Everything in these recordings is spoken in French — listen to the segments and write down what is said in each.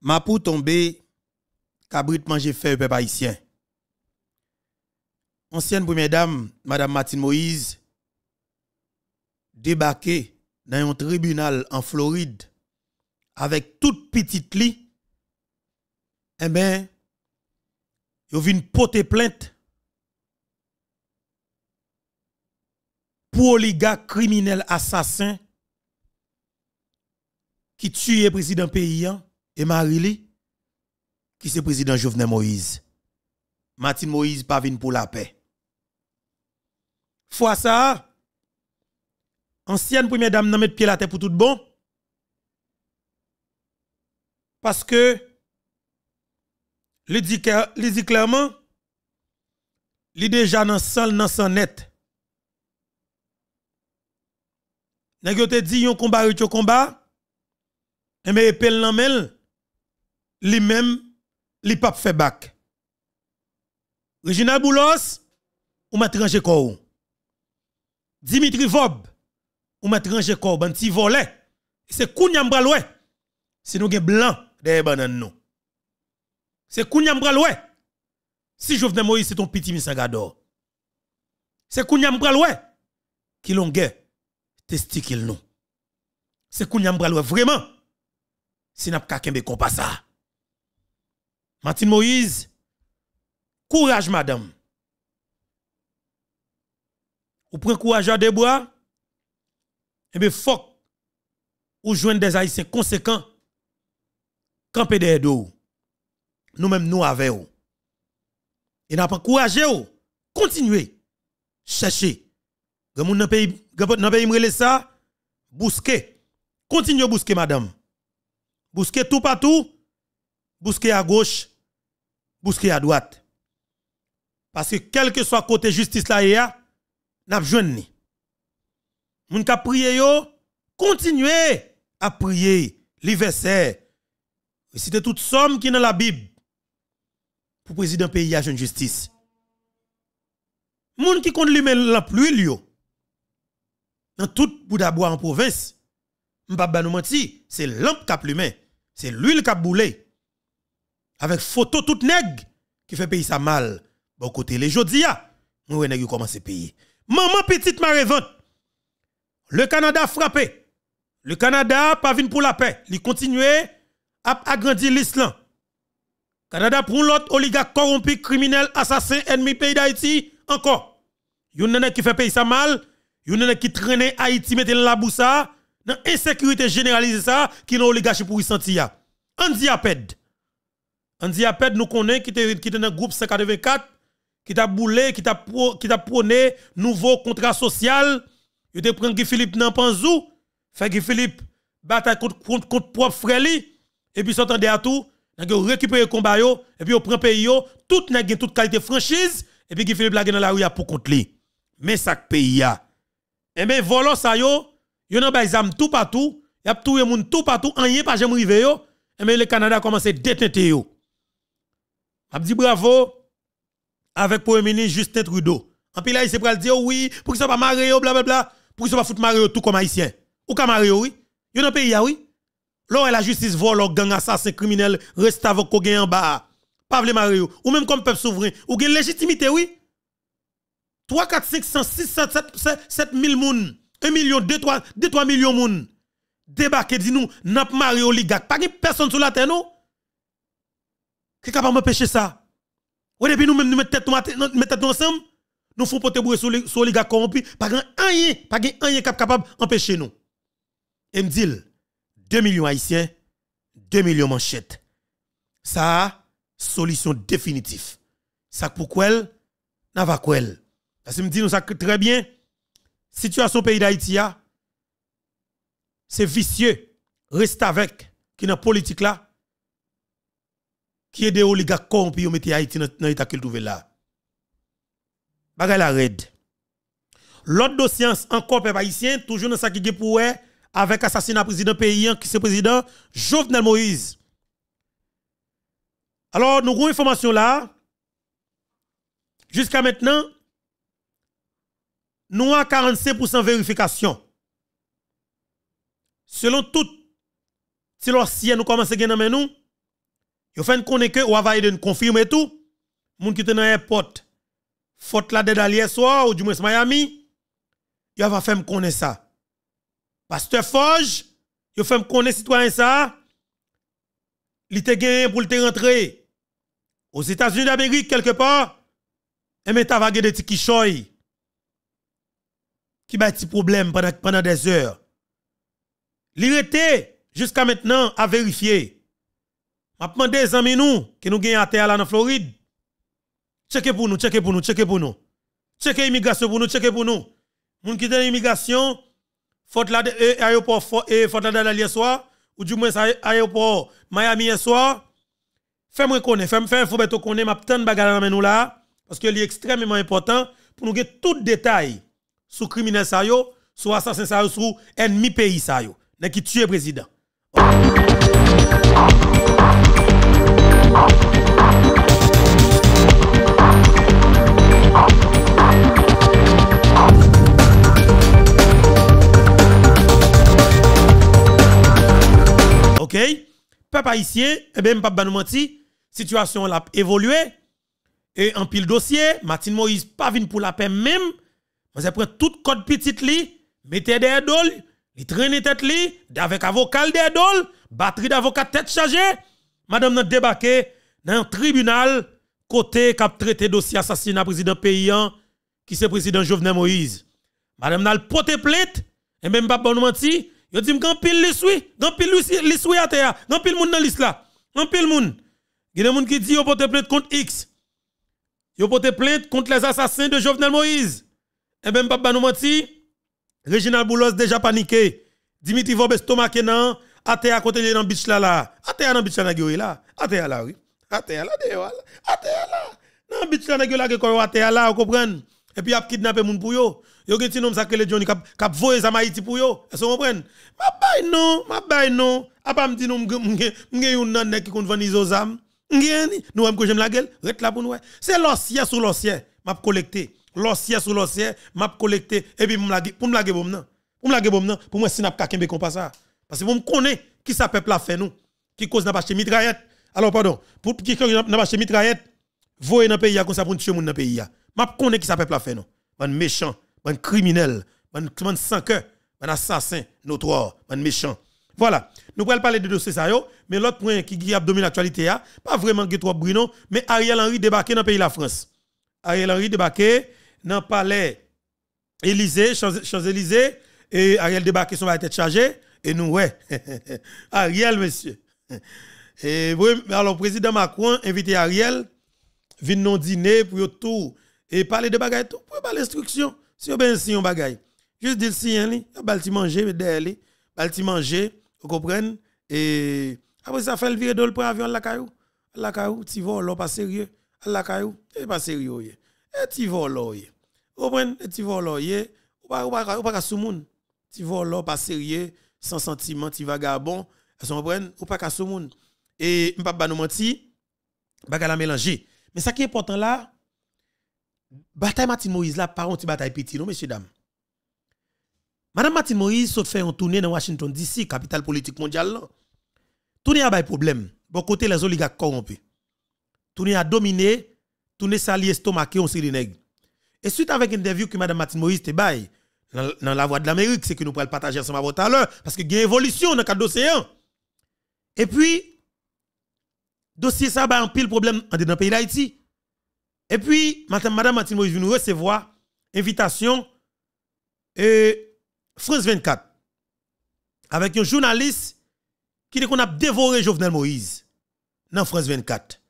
Ma pour tomber, cabrit manger fait peuple haïtien. Ancienne première dame, Madame Martine Moïse, débarqué dans un tribunal en Floride avec toute petite lit, eh bien, yo vin porter plainte pour oligarque criminel assassin qui tue le président pays et Marili qui c'est président Jovenel Moïse? Martine Moïse pas pour la paix. Fois ça, ancienne première dame n'a mettre pied la tête pour tout bon. Parce que, il dit, dit clairement, il déjà dans sang dans sang net. Nèg te dit yon combat yon combat, et mais epel nan mel, li même li pas fait bac. Reginald Boulos, ou m'a tranché quoi Dimitri Vob, ou m'a tranché quoi ban ti volé. C'est kounyam ouais. Si nous gen blanc derrière banan nous. C'est kounyam ouais. Si Jovenel Moïse c'est ton petit misangador. C'est kounyam ouais. Qui l'on testicule nous. C'est kounyam ouais vraiment. Si n'a pas kembe pas ça. Martine Moïse, courage madame. Ou prenez courage à bois. Eh bien, faut ou joindre des haïtiens conséquents camper derrière nous. Nous-mêmes, nous avec vous. Et n'a pas encouragé ou. Continuez. Cherchez. Dans le pays, dans pays, ça. Bousquez. Continuez à bousquer, madame. Bousquez tout partout. Bousquez à gauche. Bousquez à droite. Parce que quel que soit côté justice là, n'a besoin ni. Moun ka prier yo, continuez à prier. L'hiver C'était toute somme qui est dans la Bible pour président pays à une justice. Moun qui compte lui la pluie. Dans tout bois en province, m'pa c'est lampe qui a c'est l'huile qui a. Avec photo toute nègre qui fait payer ça mal. Bon côté les jodia, nous nèg commence à payer. Maman petite marevante. Le Canada frappé. Le Canada pas pour la paix. Il continue à agrandir l'Islam. Canada pour l'autre oligarque corrompu, criminel, assassin, ennemi pays d'Haïti, encore. Yon qui fait payer ça mal, yon qui traîne Haïti, mette la boussa, dans insécurité généralisée ça, qui n'a oligarchie pour y sentir. Andy Aped. Andy Aped nous connaît qui était dans le groupe 184, qui t'a boulé, qui t'a qui t'a prôné nouveau contrat social. Il te prend Guy Philippe nan panzou, fait Guy Philippe bataille contre contre, contre propre frère et puis s'entendez à tout, n'a récupérer combat et puis on prend pays yo, tout n'a toute qualité franchise et puis Guy Philippe la dans la rue pour contre lui. Mais ça pays ya. Et bien volant ça yo, yo nan bay zam tout partout, y a tout monde tout partout, rien pas jamais rivé yo. Et bien le Canada commence à détenter yo. A dit bravo avec Premier ministre Justin Trudeau. En puis là, il s'est le dire oui, pour que ça pas Mario, blablabla, pour que ça pas foutre Mario tout comme haïtien. Ou comme Mario, oui. Yon a pays, oui. Là, la justice vole, gang assassin criminel, reste avec ko en bas. Pas Mario. Ou même comme peuple souverain. Ou gen légitimité, oui. 3, 4, 5, 6, 7, 7, 7 000 moun. 1 million, 2, 3, 2, 3 millions moun. Débarquez, dis nous, n'a Mario oligak. Pas personne sur la terre, non? Qui est capable de m'empêcher ça? Ou depuis nous même nous mettons ensemble, nous faisons porter bouer sur les oligarques corrompus, pas rien, pas rien capable d'empêcher nous. Et me dit 2 millions haïtiens, 2 millions manchettes. Ça solution définitive. Ça pourquoi elle? N'a pas quoi Parce que me nous ça très bien. Situation pays d'Haïti c'est vicieux. Reste avec qui dans politique là qui est des oligarques corrompus qui mettent Haïti dans l'état qu'il trouve là. Bagay la red. L'autre dossier encore peuple haïtien toujours dans ça qui est pour avec assassinat président pays qui c'est président Jovenel Moïse. Alors nous avons information là. Jusqu'à maintenant nous avons 45% vérification. Selon tout si l'ancien nous commence à gagner nous Yo fait connaître que ou va de confirmer tout. Moun qui te dans airport. Faute la de hier soir ou du moins Miami. Yo va faire connaître ça. Pasteur Forge, yo fait connaître citoyen ça. Il te gagné pour te rentrer aux États-Unis d'Amérique quelque part. Et mais t'as des petits qui qui bat petit problème pendant, pendant des heures. L'irrité jusqu'à maintenant à vérifier. M'a demandé des amis nous qui nous gagnent à terre là en Floride. Checkez pour nous, checkez pour nous, checkez pour nous. Checkez immigration pour nous, checkez pour nous. Moun qui dans l'immigration, faute là eh, aéroport et faute là hier soir ou du moins aéroport Miami hier soir. Fais-moi connaître, fais-moi faut beto connaître m'a tant bagarre dans nous là parce que c'est extrêmement important pour nous gagner tout détail sur criminel ça yo, sur assassin ça yo, sur ennemi pays ça yo, qui tue président? OK? Peuple haïtien, eh bien, pas nous menti, situation a évolué. Et en pile dossier, Martin Moïse pas venu pour la paix même, mais après tout code petit li, mettez des dols, il traîne tête li, avec avocat des dols, batterie d'avocat tête chargée, madame n'a débarqué dans un tribunal côté cap traité dossier assassinat président paysan qui c'est président Jovenel Moïse. Madame n'a porté plainte et même pas bon menti, Yo dit m'gan pile li sui, gan pile li sui à terre, gan pile moun dans liste là. Gan pile moun. Il y a des gens qui dit yo porte plainte contre X. Yo porte plainte contre les assassins de Jovenel Moïse. Et même pas nous menti. Reginald Boulos déjà paniqué. Dimitri Vobes Thomas Kenan, à terre côté dans beach là là. À terre dans beach là là. À terre là oui. À terre là. À terre là. Dans beach là là à terre là, vous comprenez? Et puis a kidnapper moun pour yo. Yo gen ti nom sa le Johnny kap kap voye za Haïti pour yo. Est-ce que vous comprenez? Ma bay non, ma bay non. A pas me di nou m'gen yon nan nek kon vani zo zam. M'gen ni. Nou am ko j'aime la gueule, ret la pour nous. C'est l'ossier sur l'ossier, m'a collecté. L'ossier sur l'ossier, m'a collecté et puis m'la pour m'la bom nan. Pour m'la bom nan, pour moi si n'a pas kembe comme ça. Parce que vous me connaissez qui ça peuple a fait nous. Qui cause n'a pas acheté mitraillette. Alors pardon, pour qui n'a pas acheté mitraillette, voye dans pays comme ça pour tuer moun dans pays. M'a connais qui ça peuple a fait nous. Man méchant un criminel, un sans cœur, un assassin notoire, un méchant. Voilà. Nous allons parler de dossier ça mais l'autre point qui a dominé l'actualité pas vraiment trop Bruno, mais Ariel Henry débarqué dans le pays de la France. Ariel Henry débarqué dans le palais Élysée, Champs-Élysées et Ariel débarqué son va tête chargée et nous ouais. Ariel monsieur. Et alors président Macron invité Ariel venir non dîner pour tout et parler de bagaille tout pour parler d'instruction. Si vous ben si on bagaille, juste dire si hein, balti manger derrière balti manger, vous comprenez? Et après ça fait le virer d'ol pour avion la caillou. La caillou, ti vol pas sérieux. La caillou, c'est pas sérieux Et ti vol Vous comprenez? Ti vol ou pas ou pas ou pas sou moun. Ti vol pas sérieux, sans sentiment, ti vagabond, vous comprenez? Ou pas sou moun. Et m'pa pas nous menti, bagala mélanger. Mais ça qui est important là, bataille Martin Moïse là, pas une bataille petit, non, messieurs, dames. Madame Martin Moïse saute fait un tournée dans Washington DC, capitale politique mondiale. Tournée a des problème. Bon côté les oligarques corrompus. Tournée a dominé, tournée sali estomaqué on série nègre. Et suite avec une interview que Madame Martin Moïse te bail dans, la voie de l'Amérique, c'est que nous pourrons partager ensemble tout à l'heure, parce qu'il y a évolution dans le cadre dossier. Et puis, dossier ça a un pile problème dans le pays d'Haïti. Et puis, madame, Martine Moïse nous recevoir invitation et France 24 avec un journaliste qui qu'on a dévoré Jovenel Moïse dans France 24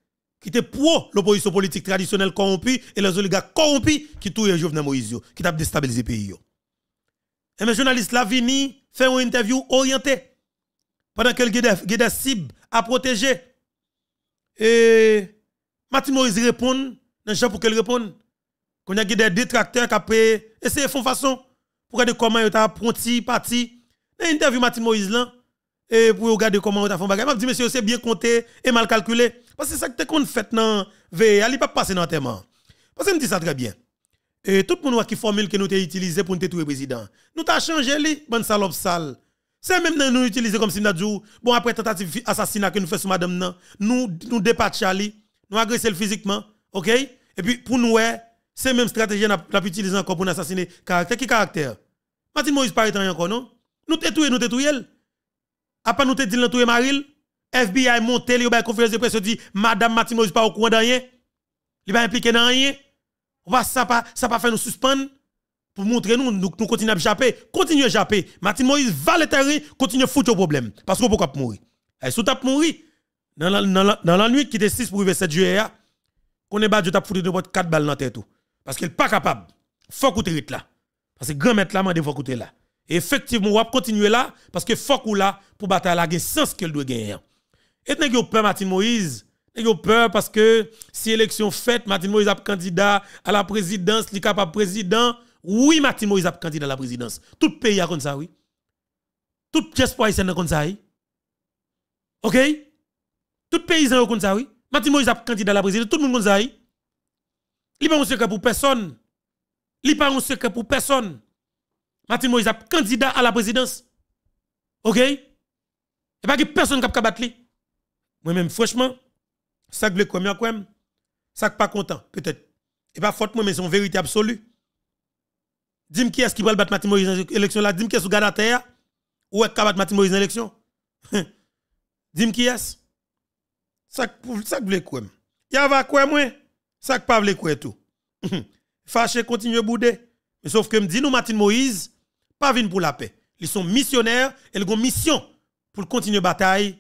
qui était pro l'opposition politique traditionnelle corrompue et les oligarques corrompus qui tuent Jovenel Moïse qui t'a déstabilisé le pays. Et le journaliste là vini faire une interview orientée pendant qu'il y a des cibles à protéger. Et Martin Moïse répond dans pour qu'elle réponde. Qu'on a des détracteurs qui ont essayé de faire façon pour regarder comment ils ont pronti, parti. Dans l'interview Martin Moïse et pour regarder comment ils ont fait bagage. Je dis, monsieur, c'est bien compté et mal calculé. Parce que c'est ça que tu fait dans VA, il pas passer dans le thème. Parce que je dis ça très bien. Et tout le monde qui formule que nous avons utilisé pour nous le président. Nous avons changé, les bonne salope sale. C'est même nous utiliser comme si nous dit, bon, après tentative assassinat que nous faisons sur madame, nous, nous dépatchons nous agressons physiquement, ok? Et puis, pour nous, c'est même stratégie qu'on a utilisé encore pour assassiner caractère. Qui caractère? Martin Moïse pas rien encore, non? Nous t'étouillons, nous t'étouillons. Après, nous te dit nous Maril, FBI monté, il a conférence de presse, dit, Madame Martin Moïse pas au courant de rien. Il va impliqué dans rien. Ça pas, ça pas fait nous suspendre pour montrer nous, nous, continuons à échapper. Continuez à échapper. Martin Moïse va le terrain, continue à foutre au problème. Parce peut pas mourir. Et si tu mourir, dans la nuit qui était 6 pour 7 juillet, qu'on est tu as foutu de 4 balles dans tête. Parce qu'il n'est pas capable. Faut coûter là. Parce que grand maître là, il faut coûter là. Et effectivement, on va continuer là, parce que faut là, pour battre la guerre, sens qu'elle doit gagner. Et tu as peur, Martin Moïse? Tu as peur parce que si l'élection faite, Martin Moïse a candidat à la présidence, il est capable président? Oui, Martin Moïse a candidat à la présidence. Tout pays a comme ça, oui. Tout diaspora est comme ça, oui. OK? Tout pays a comme ça, oui. Martin Moïse a candidat à la présidence. Tout le monde oui. Il n'est pas un secret pour personne. Il n'est pas un secret pour personne. Martin Moïse a candidat à la présidence. OK? Et pas que personne qui a battre Moi-même, franchement, ça que je veux quoi, ça pas content, peut-être. Et pas faute moi, mais c'est une vérité absolue. Dis-moi qui est-ce qui va battre Martin Moïse dans l'élection là. Dis-moi qui est-ce qui garde terre. Ou est-ce qui va battre Martin Moïse dans l'élection? Dis-moi qui est-ce? Ça que vous quoi? Il y a quoi, moi? Ça que pas voulez quoi tout. Fâché continue bouder. Mais sauf que me dit nous Martin Moïse pas venir pour la paix. Ils sont missionnaires et ils ont mission pour continuer bataille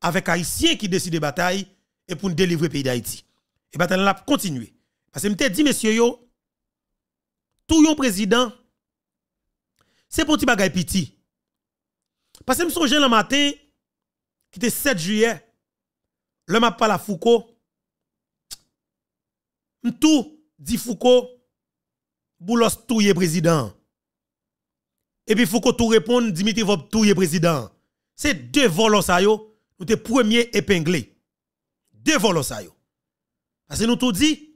avec Haïtiens qui décident de bataille et pour délivrer le pays d'Haïti. Et bataille là continuer. Parce que me dit messieurs yo tout yon président c'est pour petit bagay petit. Parce que me songe le matin qui était 7 juillet le m'a pas la Foucault tout dit Foucault boulos touye président. Et puis Foucault tout répondre Dimitri Vop touye président. C'est deux volos ça yo, nous te premier épinglé. Deux volos ça yo. Parce que nous tout dit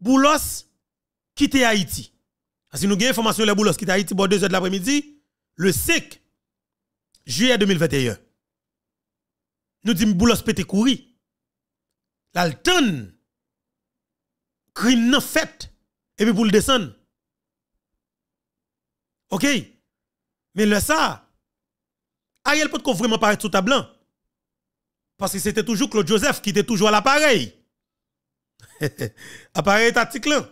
Boulos quitte Haïti. Parce que nous avons information les Boulos quitte Haïti pour 2 h de l'après-midi le 5 juillet 2021. Nous disons Boulos pété courir l'alton crime non fait et puis pour le descendre. OK? Mais le ça Ariel peut vraiment paraître à blanc. Parce que c'était toujours Claude Joseph qui était toujours à l'appareil. appareil tactique là.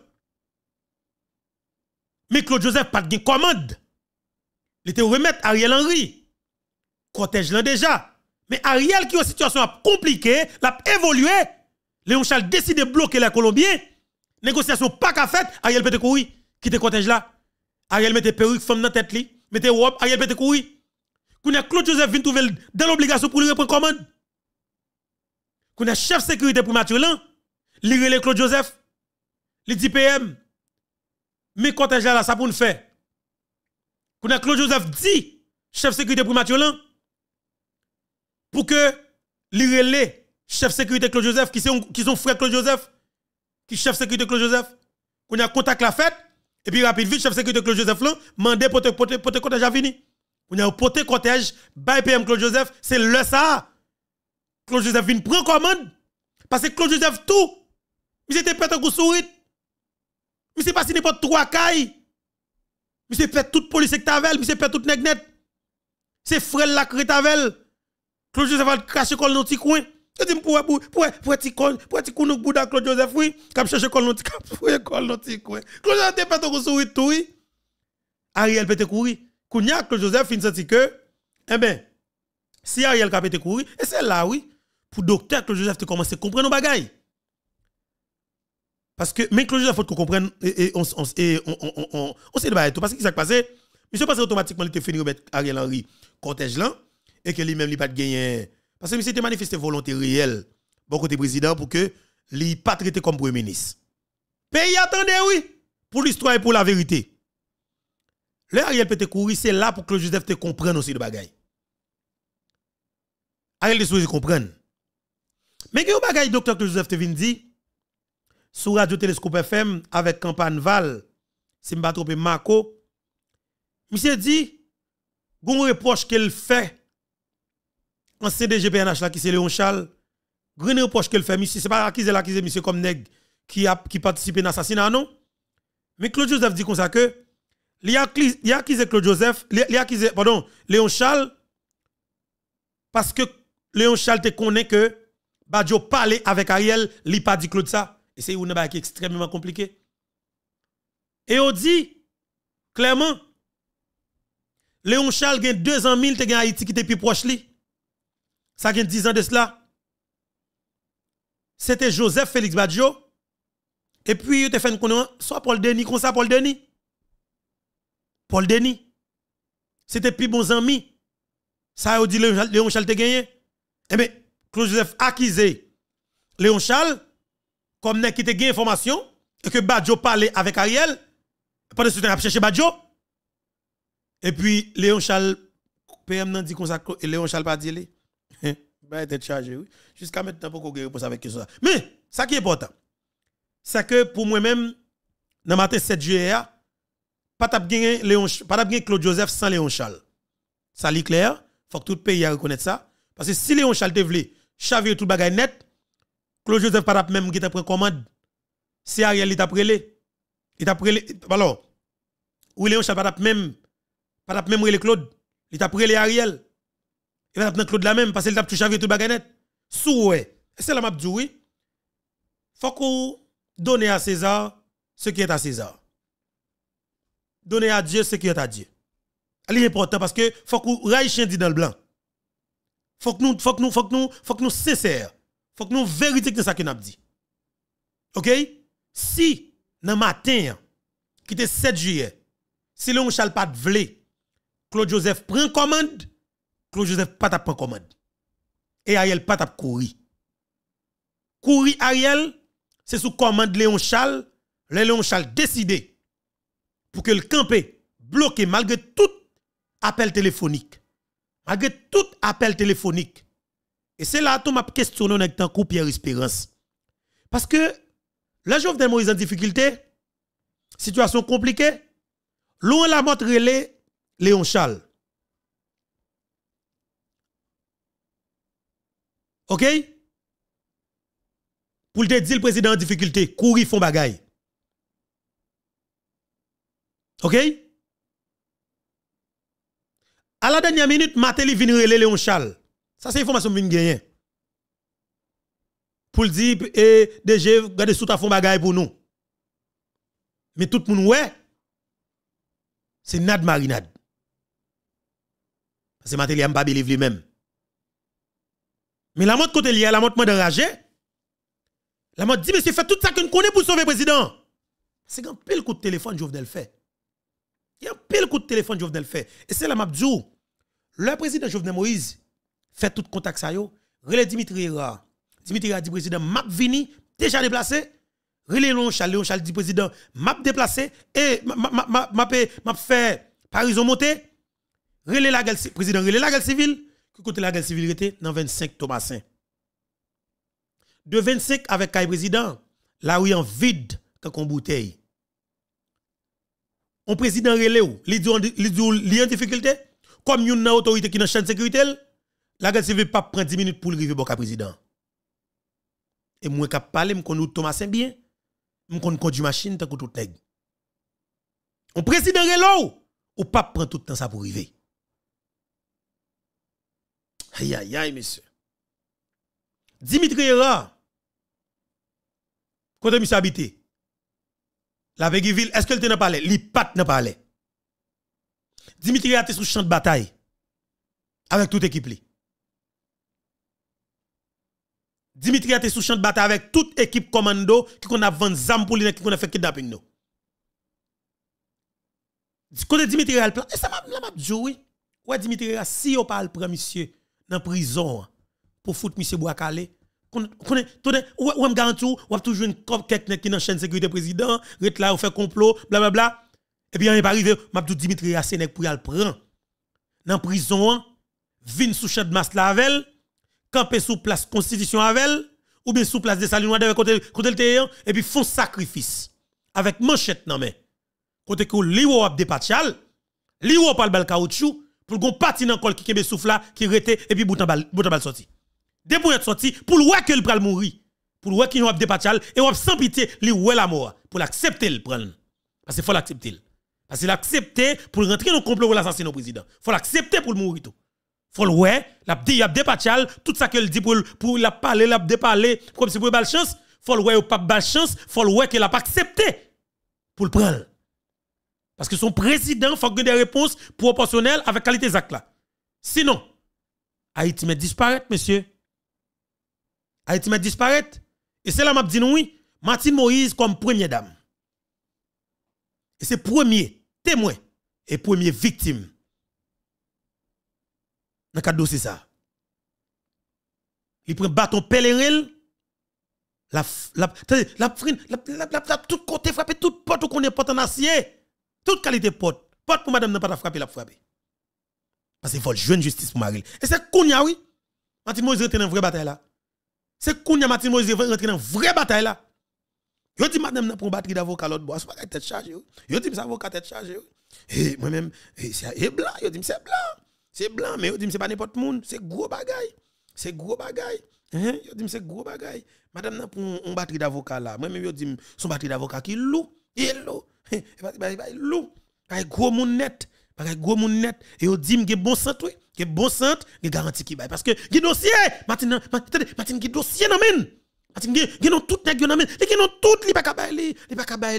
Mais Claude Joseph pas de commande. Il était remettre Ariel Henry. Cortège là déjà. Mais Ariel qui a une situation compliquée, l'a évolué. Léon Charles décide de bloquer les Colombiens. Négociation pas qu'à fait, Ariel peut courir. Qui te cortège là. Ariel mette perruque femme dans tête li. Mette robe, Ariel peut courir. Qu'on a Claude Joseph vient trouver dans l'obligation pour lui répondre commande. Qu'on a chef sécurité pour Mathieu. Li relè Claude Joseph. Li dit PM. Mais cortège là, ça pour nous faire. Qu'on a Claude Joseph dit chef sécurité pour Mathieu. Pour que li relè chef sécurité Claude Joseph, qui sont, qui sont frères Claude Joseph, qui chef sécurité Claude Joseph, qu'on a contact la fête, et puis rapide vite, chef sécurité Claude Joseph là, mandé pour te porter cortège à venir. On a porté cortège, by PM Claude Joseph, c'est le ça. Claude Joseph vient prendre commande. Parce que Claude Joseph tout, il était pété un sourire. Mais c'est pas si n'importe trois cailles. Mais c'est fait toute police avec tavel, c'est fait toute net. C'est frère la tavel. Claude Joseph va cracher col dans petit coin. Je dis pour pour pour pour petit con pour petit Claude Joseph oui? Cap chercher col non cap pour col non petit coin. Claude Joseph te pas sourire tout oui. Ariel peut courir. Kounya Claude Joseph fin senti que eh ben si Ariel cap peut courir et c'est là oui. Pour docteur Claude Joseph te commencer comprendre nos bagailles. Parce que mais Claude Joseph faut qu'on comprenne et on on on on on sait de tout. Parce que s'est passé? Monsieur passe automatiquement il était fini remettre Ariel Henry. Cortège là et que lui même il pas de gagner parce que c'était manifesté volonté réelle, bon côté président, pour que lui pas traité comme premier ministre. Pays attendez, oui, pour l'histoire et pour la vérité. Le Ariel peut courir, c'est là pour que Joseph te comprenne aussi le bagay. Ariel te souhaite comprendre. Mais que le bagay, docteur Joseph te vient dit, sur Radio Télescope FM, avec campagne Val, si je ne Marco, monsieur dit, gon reproche qu'elle fait en CDGPNH là qui c'est Léon Charles, grand reproche qu'elle fait monsieur, c'est pas accuser l'accuser monsieur comme qui a qui participé à l'assassinat non? Mais Claude Joseph dit comme ça que il a accusé Claude Joseph, il a accusé pardon, Léon Charles parce que Léon Charles te connaît que Badjo parlait avec Ariel, il pas dit Claude ça. Et c'est une qui est extrêmement compliqué. Et on dit clairement Léon Charles a 2 ans 000 te gen Haïti qui était plus proche li. Ça a 10 ans de cela. C'était Joseph Félix Badjo. Et puis, il te fait une soit Paul Denis, comme ça, Paul Denis? Paul Denis. C'était plus bons amis. Ça a dit Léon Charles te gagné. Eh bien, Claude Joseph accusé Léon Charles comme n'est qui te gagné information et que Badjo parlait avec Ariel. Pendant ce temps, il a Badjo. Et puis, Léon Charles, PM n'a dit comme ça, Léon Charles pas dit. Bah, être chargé, oui. Jusqu'à maintenant, pour qu'on réponse avec ça. Mais, ça qui est important, c'est que pour moi-même, dans matin 7 juillet, pas de Léon, pas Claude Joseph sans Léon Charles. Ça lit clair, faut que tout le pays reconnaisse ça. Parce que si Léon Charles te voulait chavier tout bagay net, Claude Joseph pas même qui t'a pris commande. C'est Ariel qui t'a prélé. Il t'a prélé. Alors, ou Léon Charles pas même pas même Claude. Il t'a prélé Ariel. Il va prendre Claude la même parce qu'il t'a tout chavier tout bagay net. Sou ouais. C'est la m'a dit oui. Faut qu'on donne à César ce qui est à César. Donner à Dieu ce qui est à Dieu. C'est important parce que faut qu'on raille chien dit dans le blanc. Faut que nous faut que nous faut que nous faut que nous sincères. Faut que nous vérité que ça qu'on a dit. OK? Si dans matin qui était 7 juillet, si Léon Charles pas vle, Claude Joseph prend commande, Claude Joseph pas ta prend commande. Et Ariel pas ta courir. Courir Ariel, c'est sous commande Léon Charles, Léon Charles décidé pour que le campé bloqué malgré tout appel téléphonique. Malgré tout appel téléphonique. Et c'est là que je questionne avec un coup Pierre Espérance. Parce que la Jovenel Moïse en difficulté, situation compliquée, l'on la montre Léon Charles. OK? Pour te dire le président en difficulté, courir font bagaille. OK? À la dernière minute, Matéli vient relé Léon Charles. Ça, c'est information que vient gagner. Pour dire, et eh, DG, regardez sous ta fond bagaille pour nous. Mais tout le monde, ouais, c'est nad marinade. Parce que Matéli n'a pas lui-même. Mais la mode côté lié, la mode enragé. La mode dit, monsieur, fait tout ça que nous pour sauver le président. C'est un pile coup de téléphone, Jovenel fait. Il y a un pile coup de téléphone, Jovenel fait. Et c'est la map Le président Jovenel Moïse fait tout contact ça yo. Relé Dimitri Ra. Dimitri Ra dit président, map vini, déjà déplacé. Relé Léon Charles, Charles dit président, map déplacé. Et map fait Paris monté. Relé la guerre, président, relé la guerre civile. Que côté la guerre civile dans 25 Thomasin. De 25 avec Kai président, là où il en vide comme une bouteille. On président relé ou, li dit en difficulté, comme une autorité qui dans chaîne de sécurité, la guerre civile pas prendre 10 minutes pour le river au président. Et moi qui parle, je connais Thomasin bien, je connais conduire machine tant que tout nèg. On président relé ou, ou pas tout le temps ça pour arriver. Aïe, aïe, aïe, monsieur. Dimitri Hera, quand monsieur habité, la Vegueville, est-ce qu'elle te parlé? L'ipat n'a parlé. Dimitri Hera était sous champ de bataille. Avec toute équipe li. Dimitri a était sous champ de bataille avec toute équipe commando qui qu'on a vendu zam pour qui qu'on a fait kidnapping nous. Quand Dimitri a Hera plan, et ça m'a joué. Ouais, Dimitri Hera, si on parle premier monsieur, dans prison pour foutre monsieur Boakale. Connaît ou me garantit ou toujours une quelqu'un qui dans chaîne sécurité président ret là ou fait complot bla bla et puis il pas arrivé m'a dit Dimitri Asenek pour y prendre dans prison vin sous champ de masse la avec camper sous place constitution avec ou bien sous place de salinois de côté côté le et puis font sacrifice. Avec manchette non mais côté que li ou ap de patchal li ou pas le caoutchouc pour gon parti dans col qui kembe souffle là qui rete et puis bouton bal bouton bal sorti. Dès pour être sorti pour le que le pral mourir pour le qu'il a dépatchal et on sans pitié li ouais la mort? Pour l'accepter le prendre parce qu'il faut l'accepter. Parce qu'il accepter pour rentrer dans le complot pour l'assassiner au président. Faut l'accepter pour le mourir tout. Faut le ouais l'a dit y a dépatchal tout ça qu'elle dit pour pour la parler l'a déparler comme si pour bal chance. Faut le ouais pas bal chance. Faut le ouais qu'elle a pas accepté pour le prendre parce que son président faut que des réponses proportionnelles avec qualité exacte là. Sinon, Haïti met disparaître, monsieur. Haïti met disparaître. Et c'est là m'a dit oui, Martine Moïse comme première dame. Et c'est premier témoin et premier victime. Dans le dossier ça. Il prend bâton pèlerin la la la la la tout côté frappé toute porte qu'on est porte. Toute qualité porte. Porte pour madame n'a pas frapper la frapper. Parce qu'il faut jouer une justice pour Marie. Et c'est Kounia, oui. Martin Moïse rentre dans une vraie bataille là. C'est Kounia Martin Moïse rentre dans une vraie bataille là. Yo dit madame n'a pas batterie d'avocat l'autre bois, c'est pas tête chargée. Yo dit avocat tête chargée. Et moi-même, c'est blanc, yo dit c'est blanc. C'est blanc, mais yo dit c'est pas n'importe monde, c'est gros bagaille. C'est gros bagaille. Hein? Yo dit c'est gros bagaille. Madame n'a pas une batterie d'avocat là. Moi-même yo dit son batterie d'avocat qui lourd. Il est lourd. Lou, pas gros moun net, gros moun net et on dit que bon centre, que bon centre, que garantie qui bail parce que qui dossier, Martin Martin qui dossier. Martin non tout nèg nan men, non tout li pas ka bail li,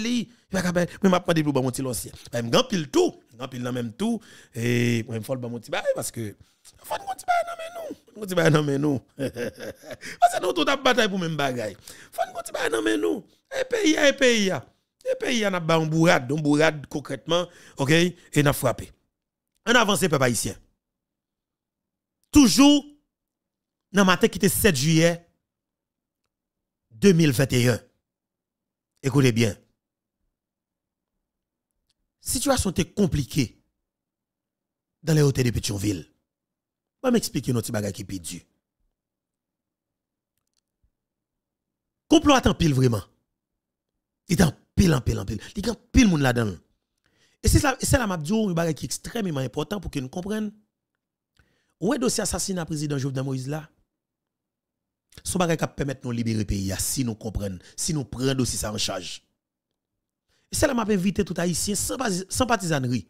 li. Mais m'a pas pour mon petit dossier. Bah pile tout, grand pile même tout et moi faut ba mon parce que faut bail nous. Mon bail nan nous. Parce que nous tout a bail nous. Et pays a ba un bourrade, concrètement, OK, et n'a frappé. On avance peuple haïtien. Toujours dans matin qui était 7 juillet 2021. Écoutez bien. Situation était compliquée dans les hôtels de Pétionville. Je vais m'expliquer notre bagage qui est perdu. Complot attend pile vraiment. Il est en pile en pile en pile. Il y a pile monde là-dedans. Et c'est ça, c'est la m'a dit un bagage qui est extrêmement important pour que nous comprenions. est dossier assassinat président Jovenel Moïse là? Son bagage qui permettre nous libérer le pays si nous comprenons, si nous prenons dossier ça en charge. Et c'est là m'a invité tout haïtien sans, sans partisanerie.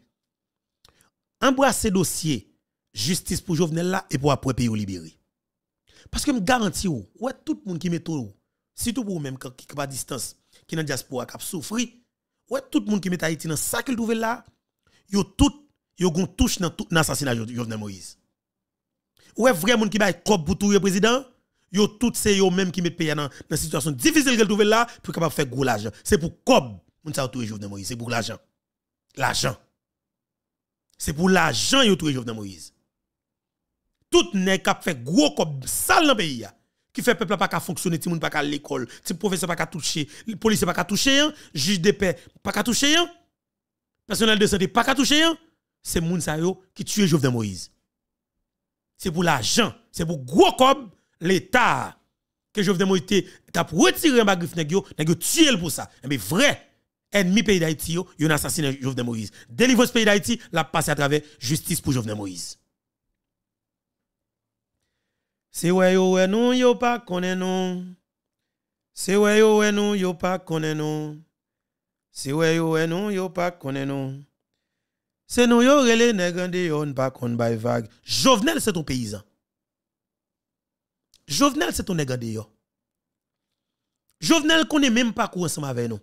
Embrasser dossier justice pour Jovenel là et pour après pays libérer. Parce que me garantis ouais tout le monde qui met tout surtout pour même qui pas distance qui dans diaspora qui souffri ouais tout le monde qui met Haïti dans ça qu'il trouve là yo tout yo gon touche dans tout l'assassinat de Jovenel Moïse. Ouais vrai monde qui bail cop pour tout le président yo tout c'est yo même qui met pays dans dans situation difficile qu'il trouve là pour capable faire gros l'argent. C'est pour cob moun ça tout Jovenel Moïse c'est pour l'argent. L'argent. C'est pour l'argent yo tout Jovenel Moïse. Tout n'est cap fait gros cob sale dans pays qui fait peuple pas qu'à fonctionner, tout monde pas qu'à l'école, ti professeur pas qu'à toucher, le policier pas qu'à toucher, juge de paix pas qu'à toucher, personnel de santé pas qu'à toucher, c'est moun sa yo qui tue Jovenel Moïse. C'est pour l'argent, c'est pour gros l'état que Jovenel Moïse t'a retiré ma griffe nèg yo, tué pour ça. Mais vrai ennemi pays d'Haïti yo, yon assassiné Jovenel Moïse. Délivre ce pays d'Haïti, la passe à travers justice pour Jovenel Moïse. C'est ouais yo ouais nous yo pas connaît nous. C'est ouais yo ouais nous yo pas connaît nous. C'est ouais yo ouais nous yo pas connaît nous. C'est nous yo relé nègande yo pas kon bay vague. Jovenel c'est ton paysan. Jovenel c'est ton nègande yo. Jovenel connaît même pas quoi ensemble avec nous.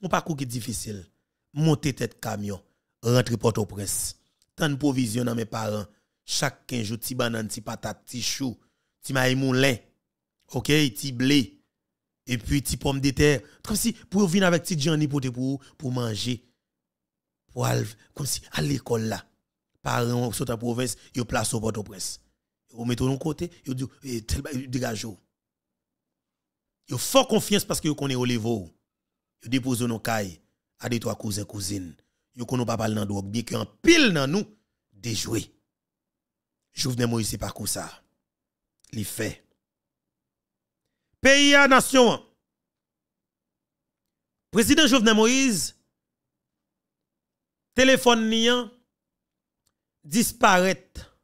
Mon parcours qui est difficile. Monter tête camion, rentrer Port-au-Prince. Tant de provisions dans mes parents. Chaque 15 jours, ti banane, ti chou ti maï moulin, ok, ti blé, et puis ti pomme de terre. Comme si pour venir avec ti Johnny pour pour pour manger. Pour comme si à l'école là, parents sur ta province, yo place au Port-au-Prince. Vous mettez de côté, yo dit eh, dégage. Yo fort confiance parce que yo connaît au niveau. Yo dépose nos cailles à des trois cousins cousines. Yo connaît pas parler dans bien qu'en pile dans nous déjouer. Jovenel Moïse c'est pas comme ça li fait. Pays à nation. Président Jovenel Moïse, téléphone nian, disparaître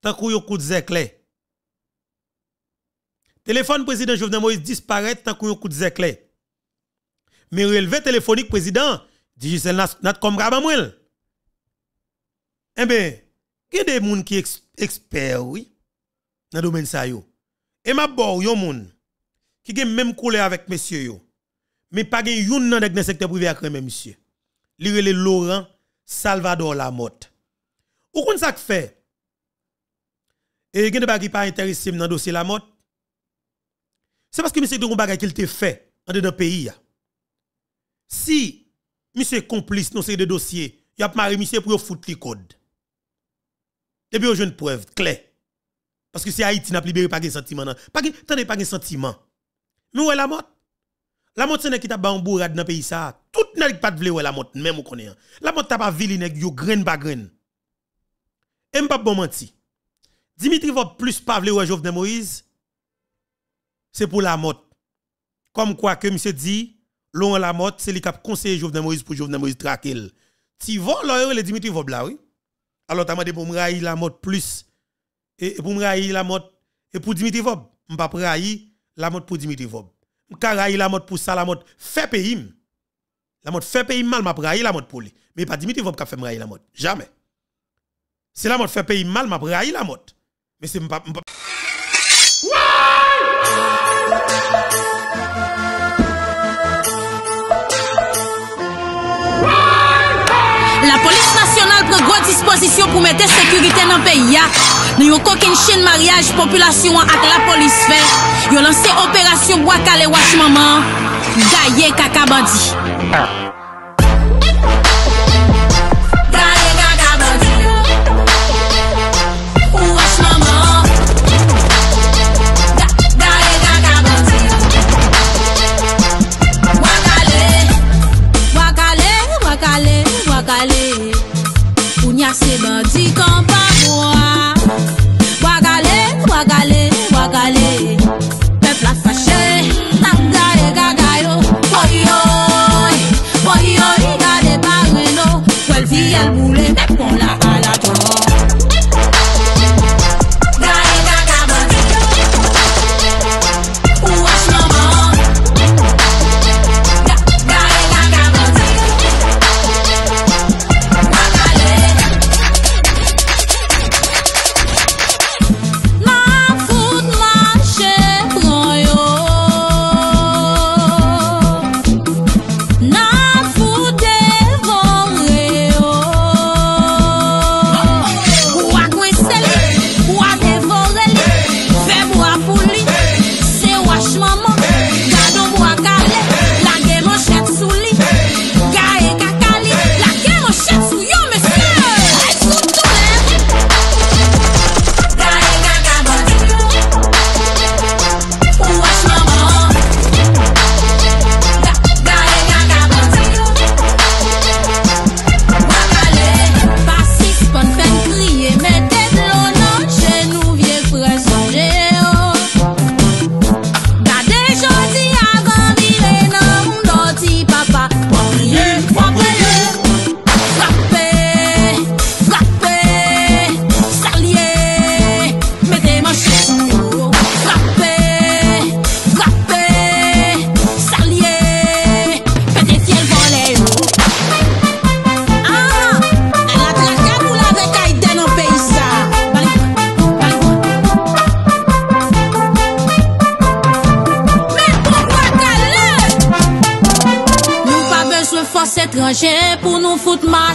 tant qu'on coup de. Téléphone président Jovenel Moïse disparaît tant qu'on coup de zéclé. Mais relevé téléphonique président, Digicel nat comme. Eh bien, il y a des gens qui sont experts, oui, dans le domaine ça yo. Et ma bon, yon moun qui gen même couleur avec monsieur yo. Mais pas gen yon nan dans le secteur privé avec même monsieur. Li le Laurent Salvador Lamotte. Ou kon ça fait? Et gen de bagay pas intéressé dans dossier Lamotte. C'est parce que monsieur de bagay qu'il te fait en dedans pays Si monsieur complice dans ces dossiers, il a marié monsieur pour foutre le code. Et puis, une preuve claire. Parce que si Haïti n'a libéré pas de sentiment, pas de pas de sentiment. Mais où est la mort? La mort, c'est qui t'a ban bourrade dans pays. Tout n'est pas de vle la mort, même ou connaît. La mort t'a pas vili nèg yo grain pas grain. Et m'pas bon menti. Dimitri va plus pas vle ouais Jovenel Moïse. C'est pour la mort. Comme quoi que monsieur dit, l'on la mort, c'est lui qui a conseillé Jovenel Moïse pour Jovenel Moïse traquer. Tu vois là le Dimitri Vob là oui. Alors t'as demandé pour me la mort plus E et pour me railler la mort et pour Dimitri Vob me pas railler la mode pour Dimitri Vob. M'ka railler la mode pour ça la mode fait pays la mode fait pays mal m'a railler la mode pour lui mais pas Dimitri Vob qui fait me railler la mode jamais. C'est la mode fait pays mal m'a railler la mode mais c'est m'pa La police nationale prend grande disposition pour mettre sécurité dans le pays. Nou yon kokin chen maryaj populasyon ak la polis fe. Yon lanse operasyon Bwakale Washi Maman. Gaye kaka bandi. Gaye kaka bandi. Washi Maman. Gaye kaka bandi. Bwakale. Bwakale, Bwakale, Bwakale. Ou nyase bandi kompa.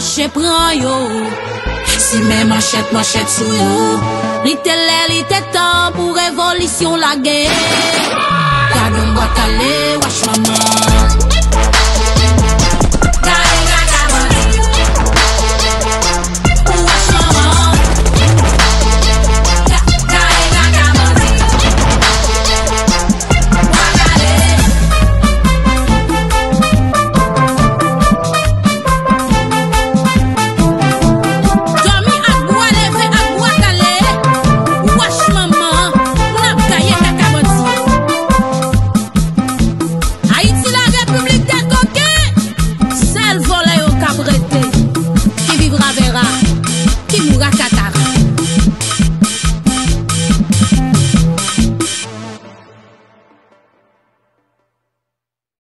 mache pran yo. Si men machet machet sou yo. Li te le li te tan pou revolisyon la gen. Kadon bat ale wache maman